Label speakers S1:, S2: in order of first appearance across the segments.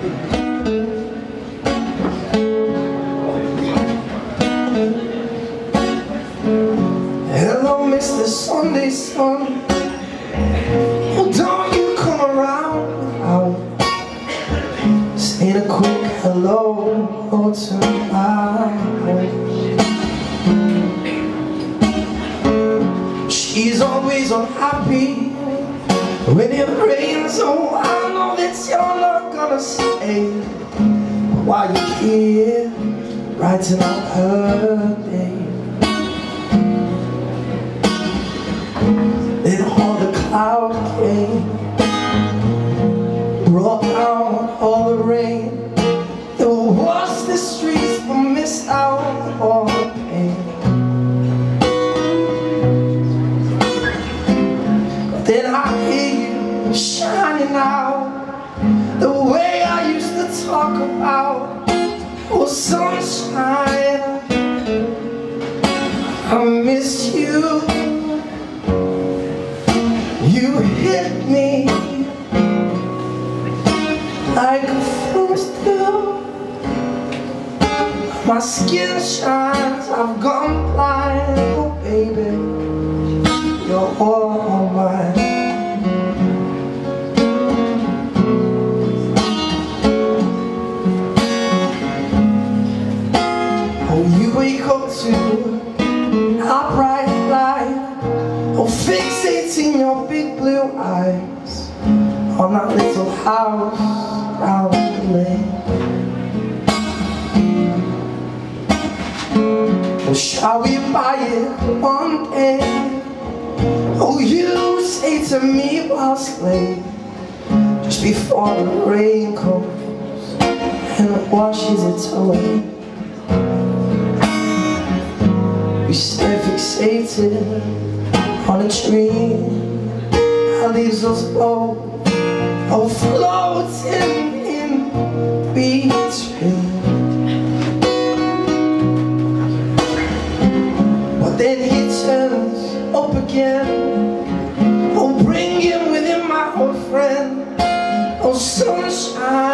S1: Hello, Mr. Sunday Sun. Well, don't you come around? I'll say a quick hello or two. She's always unhappy when it rains. Oh, I know that you're not gonna stay while you're here writing out her day. About. Oh, sunshine, I miss you. You hit me like a do. My skin shines, I've gone blind, oh baby. Oh, you wake up to. A bright light Oh, fixating your big blue eyes. On that little house down the lane Oh, shall we buy it one day? Oh, you say to me while late Just before the rain comes And washes it away We stay fixated on a tree. That leaves us both Oh, floating in between. But then he turns up again. Oh, bring him with him, my old friend. Oh, sunshine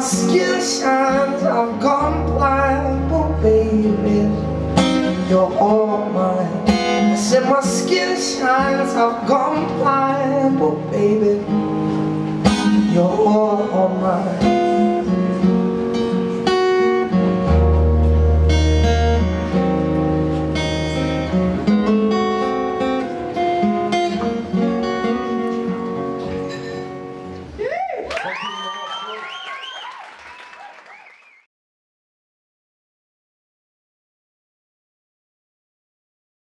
S1: My skin shines, I've gone blind, but baby, you're all mine. I said my skin shines, I've gone